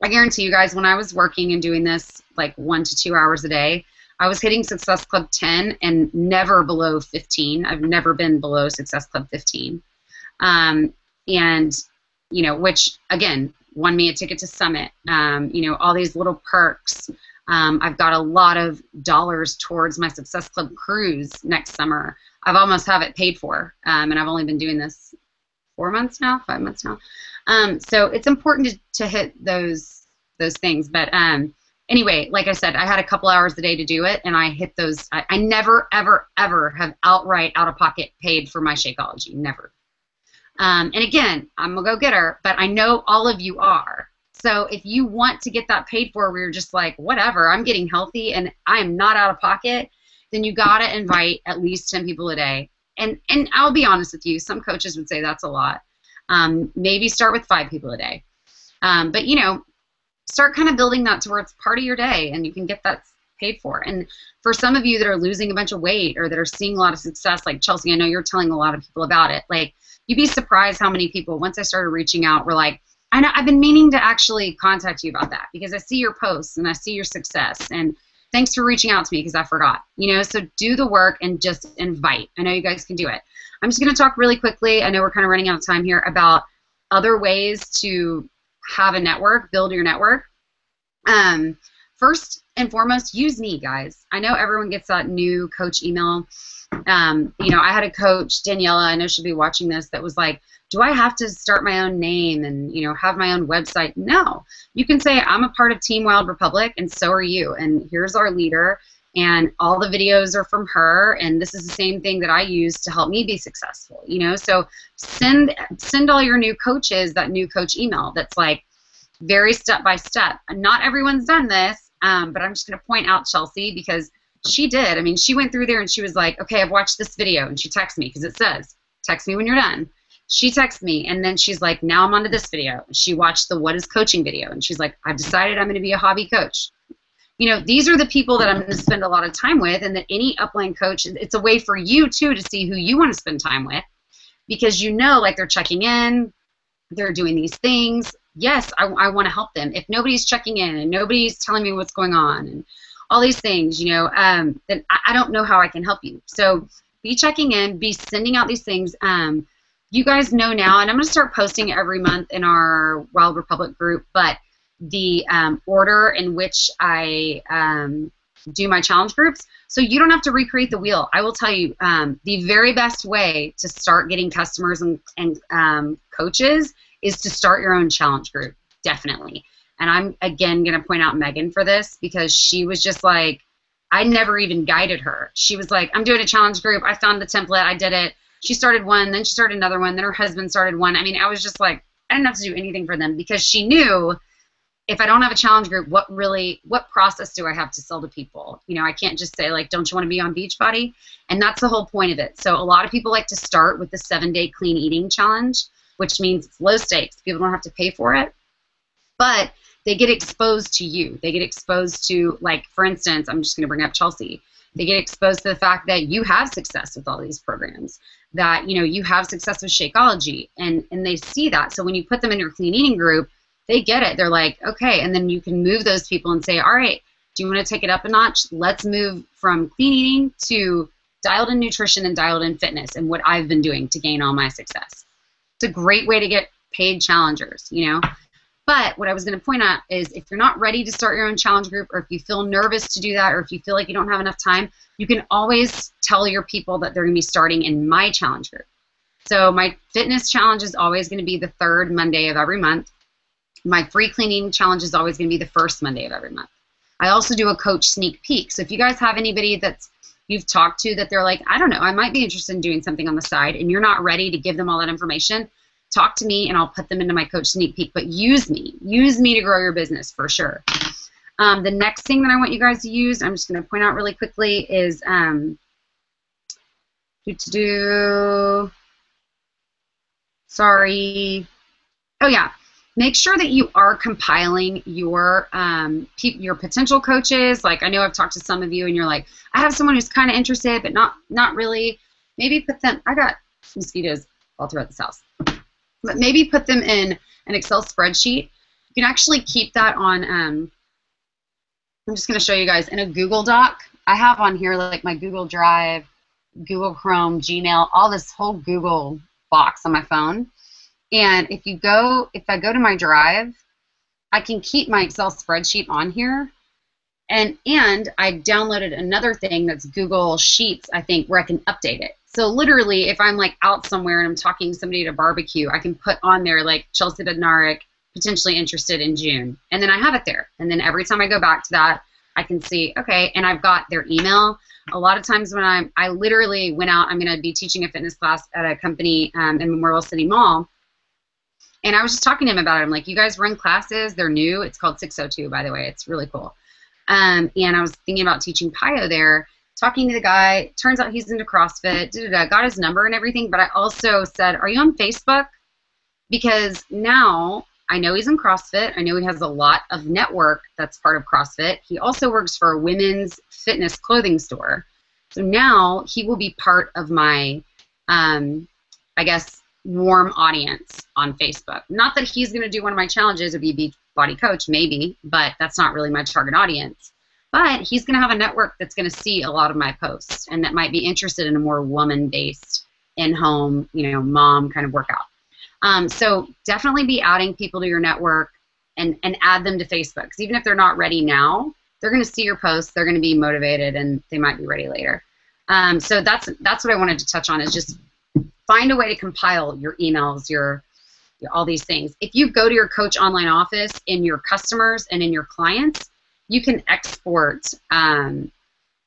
i guarantee you guys when i was working and doing this like one to two hours a day I was hitting Success Club 10 and never below 15. I've never been below Success Club 15. Um, and, you know, which, again, won me a ticket to Summit. Um, you know, all these little perks. Um, I've got a lot of dollars towards my Success Club cruise next summer. I've almost have it paid for, um, and I've only been doing this four months now, five months now. Um, so it's important to, to hit those those things. But um, anyway, like I said, I had a couple hours a day to do it, and I hit those. I, I never, ever, ever have outright out of pocket paid for my Shakeology. Never. Um, and again, I'm a go getter, but I know all of you are. So if you want to get that paid for, where you're just like, whatever, I'm getting healthy and I'm not out of pocket, then you gotta invite at least 10 people a day. And and I'll be honest with you, some coaches would say that's a lot. Um, maybe start with five people a day. Um, but you know, start kind of building that to where it's part of your day and you can get that paid for. And for some of you that are losing a bunch of weight or that are seeing a lot of success, like Chelsea, I know you're telling a lot of people about it. Like, you'd be surprised how many people, once I started reaching out, were like, I know I've been meaning to actually contact you about that because I see your posts and I see your success and thanks for reaching out to me because I forgot. You know, so do the work and just invite. I know you guys can do it. I'm just going to talk really quickly. I know we're kind of running out of time here about other ways to have a network, build your network. Um, first and foremost, use me, guys. I know everyone gets that new coach email. Um, you know, I had a coach, Daniela, I know she'll be watching this, that was like, do I have to start my own name and, you know, have my own website? No. You can say, I'm a part of Team Wild Republic, and so are you. And here's our leader, and all the videos are from her and this is the same thing that I use to help me be successful you know? So send send all your new coaches that new coach email that's like very step by step. Not everyone's done this um, but I'm just going to point out Chelsea because she did. I mean she went through there and she was like okay I've watched this video and she texts me because it says text me when you're done. She texts me and then she's like now I'm on to this video. She watched the what is coaching video and she's like I've decided I'm going to be a hobby coach you know, these are the people that I'm going to spend a lot of time with, and that any upline coach, it's a way for you too to see who you want to spend time with, because you know, like they're checking in, they're doing these things. Yes, I, I want to help them. If nobody's checking in and nobody's telling me what's going on and all these things, you know, um, then I, I don't know how I can help you. So be checking in, be sending out these things. Um, you guys know now, and I'm going to start posting every month in our Wild Republic group, but the um, order in which I um, do my challenge groups. So you don't have to recreate the wheel. I will tell you um, the very best way to start getting customers and, and um, coaches is to start your own challenge group, definitely. And I'm again going to point out Megan for this because she was just like, I never even guided her. She was like, I'm doing a challenge group. I found the template. I did it. She started one, then she started another one, then her husband started one. I mean, I was just like, I didn't have to do anything for them because she knew if I don't have a challenge group, what really, what process do I have to sell to people? You know, I can't just say like, don't you want to be on Beachbody? And that's the whole point of it. So a lot of people like to start with the seven-day clean eating challenge, which means it's low stakes. People don't have to pay for it, but they get exposed to you. They get exposed to, like, for instance, I'm just going to bring up Chelsea. They get exposed to the fact that you have success with all these programs, that you know you have success with Shakeology, and and they see that. So when you put them in your clean eating group, they get it. They're like, okay, and then you can move those people and say, all right, do you want to take it up a notch? Let's move from clean eating to dialed in nutrition and dialed in fitness and what I've been doing to gain all my success. It's a great way to get paid challengers, you know. But what I was going to point out is if you're not ready to start your own challenge group, or if you feel nervous to do that, or if you feel like you don't have enough time, you can always tell your people that they're going to be starting in my challenge group. So my fitness challenge is always going to be the third Monday of every month. My free cleaning challenge is always going to be the first Monday of every month. I also do a coach sneak peek. So if you guys have anybody that's you've talked to that they're like, I don't know, I might be interested in doing something on the side, and you're not ready to give them all that information, talk to me and I'll put them into my coach sneak peek. But use me, use me to grow your business for sure. Um, the next thing that I want you guys to use, I'm just going to point out really quickly, is um, do to do. Sorry. Oh yeah. Make sure that you are compiling your um, your potential coaches. Like I know I've talked to some of you, and you're like, I have someone who's kind of interested, but not not really. Maybe put them. I got mosquitoes all throughout this house but maybe put them in an Excel spreadsheet. You can actually keep that on, um, I'm just going to show you guys, in a Google Doc. I have on here like my Google Drive, Google Chrome, Gmail, all this whole Google box on my phone. And if you go, if I go to my Drive, I can keep my Excel spreadsheet on here. And, and I downloaded another thing that's Google Sheets, I think, where I can update it. So literally, if I'm like out somewhere and I'm talking to somebody at a barbecue, I can put on there like Chelsea Bednarik potentially interested in June, and then I have it there. And then every time I go back to that, I can see okay, and I've got their email. A lot of times when I'm, I literally went out. I'm going to be teaching a fitness class at a company um, in Memorial City Mall, and I was just talking to him about it. I'm like, you guys run classes? They're new. It's called 602, by the way. It's really cool. Um, and I was thinking about teaching PiYo there talking to the guy. Turns out he's into CrossFit. Da, da, da, got his number and everything. But I also said, "Are you on Facebook?" Because now I know he's in CrossFit. I know he has a lot of network that's part of CrossFit. He also works for a women's fitness clothing store. So now he will be part of my, um, I guess, warm audience on Facebook. Not that he's going to do one of my challenges or be beach body coach, maybe, but that's not really my target audience. But he's going to have a network that's going to see a lot of my posts and that might be interested in a more woman-based, in-home, you know, mom kind of workout. Um, so definitely be adding people to your network and, and add them to Facebook. Because even if they're not ready now, they're going to see your posts, they're going to be motivated, and they might be ready later. Um, so that's that's what I wanted to touch on is just find a way to compile your emails, your all these things. If you go to your coach online office in your customers and in your clients, you can export um,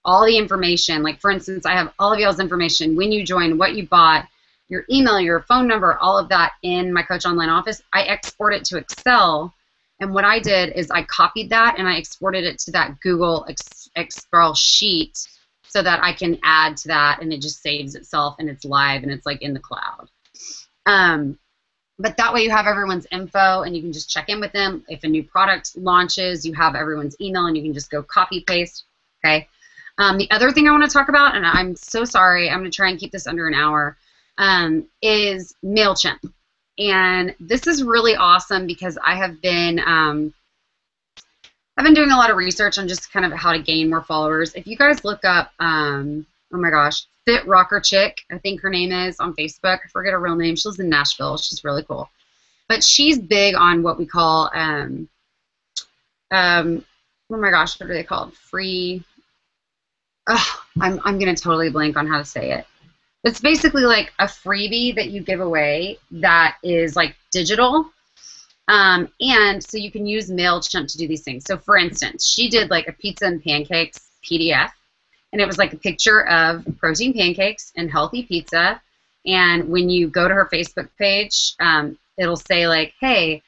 all the information. Like, for instance, I have all of y'all's information when you join, what you bought, your email, your phone number, all of that in my Coach Online office. I export it to Excel. And what I did is I copied that and I exported it to that Google Excel sheet so that I can add to that and it just saves itself and it's live and it's like in the cloud. Um, but that way you have everyone's info and you can just check in with them. If a new product launches, you have everyone's email and you can just go copy paste. Okay. Um, the other thing I want to talk about, and I'm so sorry, I'm going to try and keep this under an hour, um, is MailChimp. And this is really awesome because I have been um, I've been doing a lot of research on just kind of how to gain more followers. If you guys look up, um, oh my gosh, Fit Rocker Chick, I think her name is on Facebook. I forget her real name. She lives in Nashville. She's really cool. But she's big on what we call, um, um, oh my gosh, what are they called? Free, I'm I'm gonna totally blank on how to say it. It's basically like a freebie that you give away that is like digital. Um, and so you can use MailChimp to do these things. So for instance, she did like a pizza and pancakes PDF and it was like a picture of protein pancakes and healthy pizza. And when you go to her Facebook page, um, it'll say like, "Hey,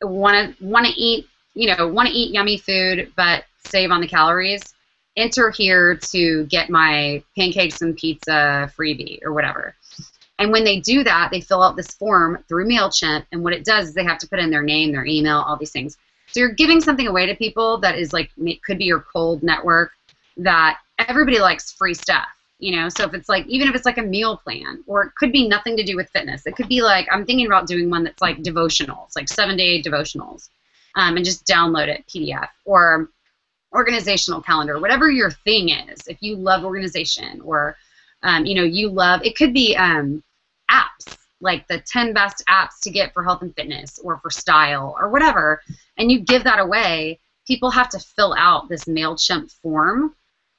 want to want to eat, you know, want to eat yummy food, but save on the calories. Enter here to get my pancakes and pizza freebie or whatever." And when they do that, they fill out this form through MailChimp, and what it does is they have to put in their name, their email, all these things. So you're giving something away to people that is like, it could be your cold network that everybody likes free stuff you know? So if it's like even if it's like a meal plan or it could be nothing to do with fitness. It could be like i'm thinking about doing one that's like devotionals like seven day devotionals um, and just download it pdf or organizational calendar whatever your thing is. If you love organization or um, you know you love it could be um, apps like the 10 best apps to get for health and fitness or for style or whatever and you give that away people have to fill out this mailchimp form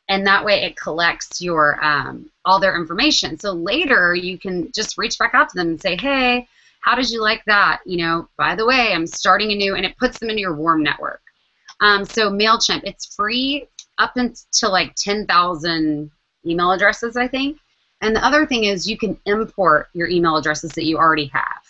and that way it collects your um, all their information. So later you can just reach back out to them and say, hey, how did you like that? You know, by the way, I'm starting a new, and it puts them into your warm network. Um, so Mailchimp, it's free up until like 10,000 email addresses, I think. And the other thing is you can import your email addresses that you already have.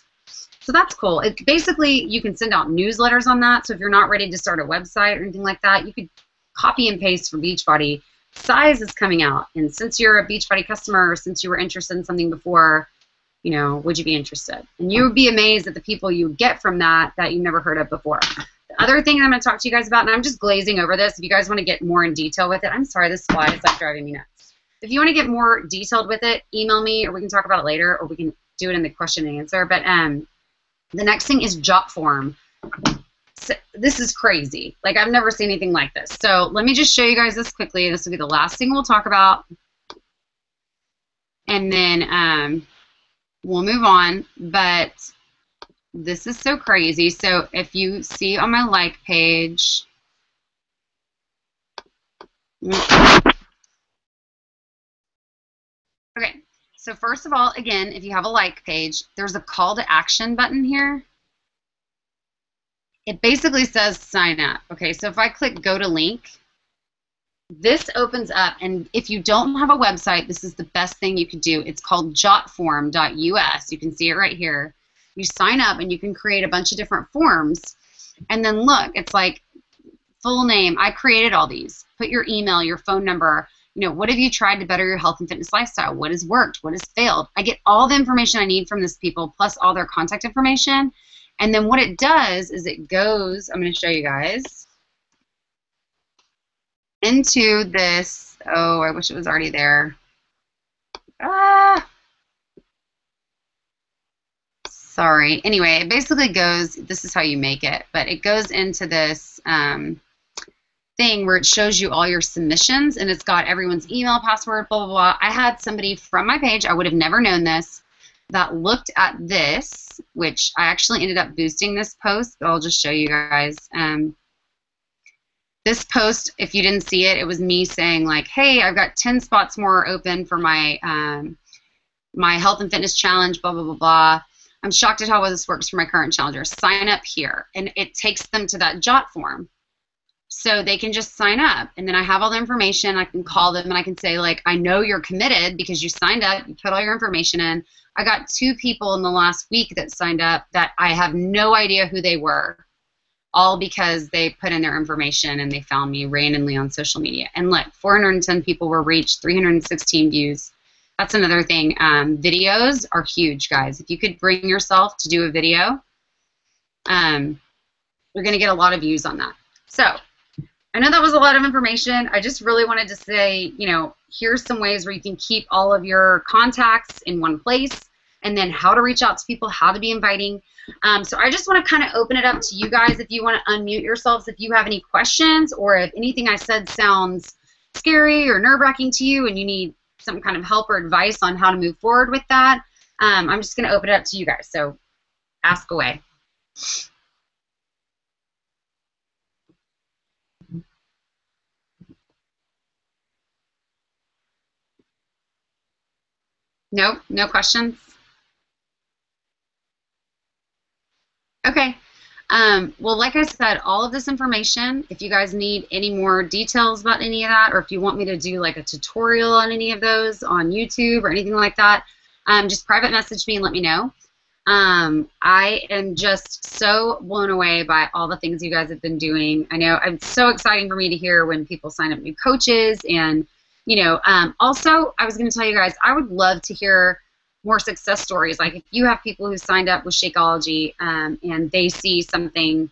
So that's cool. It, basically, you can send out newsletters on that. So if you're not ready to start a website or anything like that, you could copy and paste from Beachbody CIZE is coming out. And since you're a Beachbody customer, since you were interested in something before, you know, would you be interested? And you would be amazed at the people you get from that that you've never heard of before. The other thing I'm going to talk to you guys about, and I'm just glazing over this. If you guys want to get more in detail with it, I'm sorry, this fly is like driving me nuts. If you want to get more detailed with it, email me, or we can talk about it later, or we can do it in the question and answer. But um, the next thing is Jotform this is crazy. Like I've never seen anything like this. So let me just show you guys this quickly. This will be the last thing we'll talk about. And then um, we'll move on. But this is so crazy. So if you see on my like page, So first of all, again, if you have a like page, there's a call to action button here it basically says sign up. Okay, so if I click go to link, this opens up, and if you don't have a website, this is the best thing you could do. It's called jotform.us. You can see it right here. You sign up, and you can create a bunch of different forms. And then look, it's like full name. I created all these. Put your email, your phone number. You know, what have you tried to better your health and fitness lifestyle? What has worked? What has failed? I get all the information I need from this people, plus all their contact information and then what it does is it goes, I'm going to show you guys, into this, oh, I wish it was already there. Ah! Sorry. Anyway, it basically goes, this is how you make it, but it goes into this um, thing where it shows you all your submissions and it's got everyone's email, password, blah, blah, blah. I had somebody from my page, I would have never known this, that looked at this, which I actually ended up boosting this post, but I'll just show you guys. Um, this post, if you didn't see it, it was me saying like, hey, I've got 10 spots more open for my um, my health and fitness challenge, blah, blah, blah, blah. I'm shocked at how well this works for my current challenger. Sign up here. And it takes them to that jot form. So they can just sign up. And then I have all the information. I can call them and I can say, like, I know you're committed because you signed up, you put all your information in. I got two people in the last week that signed up that I have no idea who they were, all because they put in their information and they found me randomly on social media. And look, 410 people were reached, 316 views. That's another thing. Um, videos are huge, guys. If you could bring yourself to do a video, um, you're going to get a lot of views on that. So I know that was a lot of information. I just really wanted to say, you know, here's some ways where you can keep all of your contacts in one place, and then how to reach out to people, how to be inviting. Um, so I just want to kind of open it up to you guys if you want to unmute yourselves if you have any questions or if anything I said sounds scary or nerve-wracking to you and you need some kind of help or advice on how to move forward with that. Um, I'm just going to open it up to you guys. So ask away. No, no questions. Okay. Um, well, like I said, all of this information, if you guys need any more details about any of that, or if you want me to do like a tutorial on any of those on YouTube or anything like that, um, just private message me and let me know. Um, I am just so blown away by all the things you guys have been doing. I know it's so exciting for me to hear when people sign up new coaches and, you know, um, also I was going to tell you guys, I would love to hear more success stories. Like if you have people who signed up with Shakeology um, and they see something,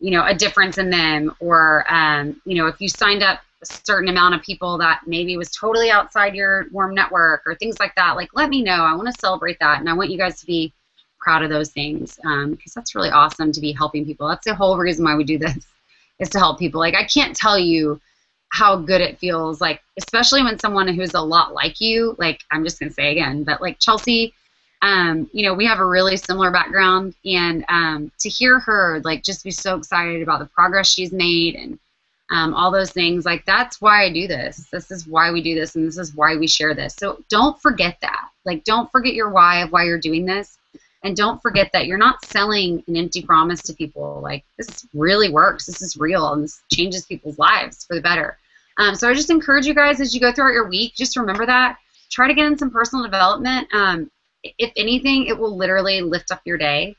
you know, a difference in them, or um, you know, if you signed up a certain amount of people that maybe was totally outside your warm network or things like that, like let me know. I want to celebrate that, and I want you guys to be proud of those things because um, that's really awesome to be helping people. That's the whole reason why we do this is to help people. Like I can't tell you how good it feels like especially when someone who's a lot like you like i'm just going to say again but like chelsea um, you know we have a really similar background and um, to hear her like just be so excited about the progress she's made and um, all those things like that's why i do this this is why we do this and this is why we share this so don't forget that like don't forget your why of why you're doing this and don't forget that you're not selling an empty promise to people. Like, this really works. This is real, and this changes people's lives for the better. Um, so I just encourage you guys as you go throughout your week, just remember that. Try to get in some personal development. Um, if anything, it will literally lift up your day.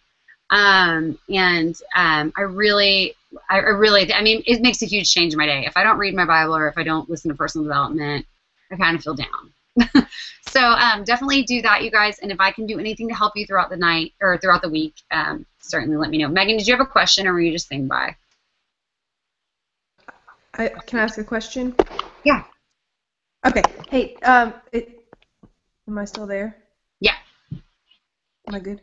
Um, and um, I really, I, I really, I mean, it makes a huge change in my day. If I don't read my Bible or if I don't listen to personal development, I kind of feel down. so um, definitely do that, you guys. And if I can do anything to help you throughout the night or throughout the week, um, certainly let me know. Megan, did you have a question or were you just saying bye? I, can I ask a question? Yeah. Okay. Hey, um, it, am I still there? Yeah. Am I good?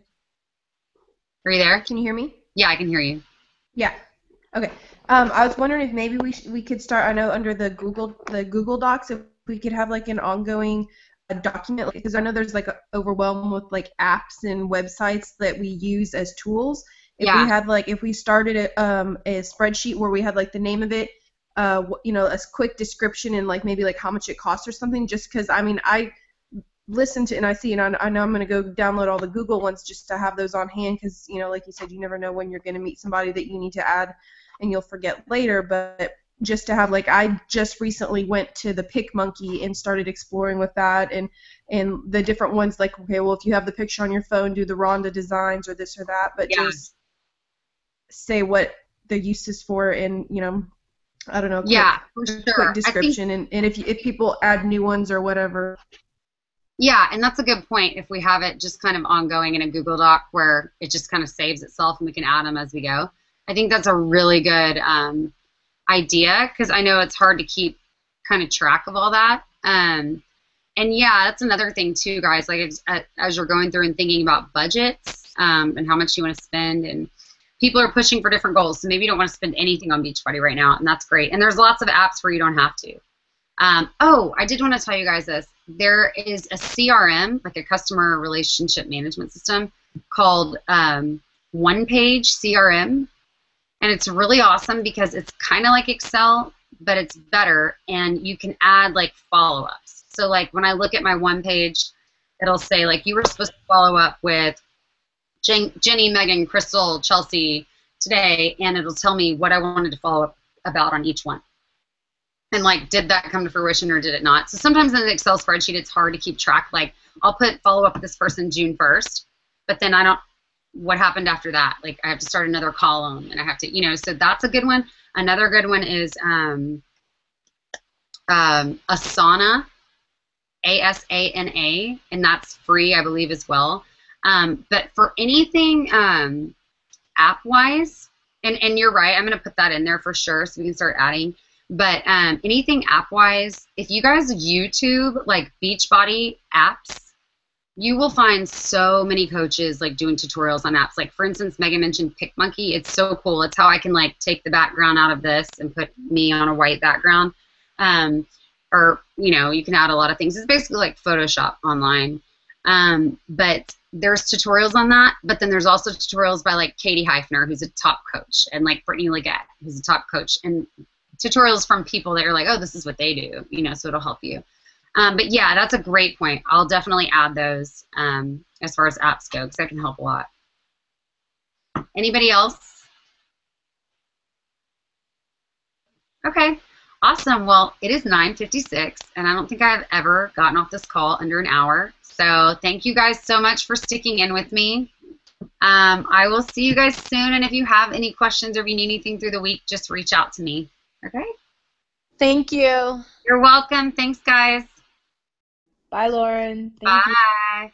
Are you there? Can you hear me? Yeah, I can hear you. Yeah. Okay. Um, I was wondering if maybe we sh- we could start. I know under the Google the Google Docs, if we could have like an ongoing uh, document, because I know there's like a, overwhelmed with like apps and websites that we use as tools. If Yeah. we had like if we started a, um, a spreadsheet where we had like the name of it, uh, you know, a quick description and like maybe like how much it costs or something. Just because I mean I listen to and I see and I, I know I'm gonna go download all the Google ones just to have those on hand because you know like you said you never know when you're gonna meet somebody that you need to add and you'll forget later. But just to have like I just recently went to the PicMonkey and started exploring with that and and the different ones like okay well if you have the picture on your phone do the Rhonda designs or this or that but Yeah. just say what the use is for and you know I don't know quick, Yeah, for quick sure. I think description and, and if you, if people add new ones or whatever Yeah, and that's a good point. If we have it just kind of ongoing in a Google Doc where it just kind of saves itself and we can add them as we go, I think that's a really good um, idea because I know it's hard to keep kind of track of all that. Um, and yeah, that's another thing too, guys. Like as, as you're going through and thinking about budgets um, and how much you want to spend, and people are pushing for different goals. So maybe you don't want to spend anything on Beachbody right now, and that's great. And there's lots of apps where you don't have to. Um, oh, I did want to tell you guys this. There is a CRM, like a customer relationship management system, called um, One Page CRM, and it's really awesome because it's kind of like Excel, but it's better, and you can add like follow-ups. So like when I look at my one page, it'll say like you were supposed to follow up with Jen- Jenny, Megan, Crystal, Chelsea today, and it'll tell me what I wanted to follow up about on each one. And like did that come to fruition or did it not? So sometimes in an excel spreadsheet it's hard to keep track. Like i'll put follow up with this person june 1st but then i don't what happened after that? Like i have to start another column and i have to you know so that's a good one. Another good one is um, um, asana a-s-a-n-a and that's free i believe as well um, but for anything um, app wise and, and you're right i'm going to put that in there for sure so we can start adding but um, anything app wise, if you guys YouTube like Beachbody apps, you will find so many coaches like doing tutorials on apps. Like for instance, Megan mentioned PicMonkey. It's so cool. It's how I can like take the background out of this and put me on a white background. Um, or you know, you can add a lot of things. It's basically like Photoshop online. Um, but there's tutorials on that. But then there's also tutorials by like Katie Heifner, who's a top coach, and like Brittany Leggett, who's a top coach, and tutorials from people that are like, oh, this is what they do, you know, so it'll help you. Um, but yeah, that's a great point. I'll definitely add those um, as far as apps go because that can help a lot. Anybody else? Okay, awesome. Well, it is 9:56, and I don't think I've ever gotten off this call under an hour. So thank you guys so much for sticking in with me. Um, I will see you guys soon, and if you have any questions or if you need anything through the week, just reach out to me. Okay? Thank you. You're welcome. Thanks, guys. Bye, Lauren. Thank you. Bye.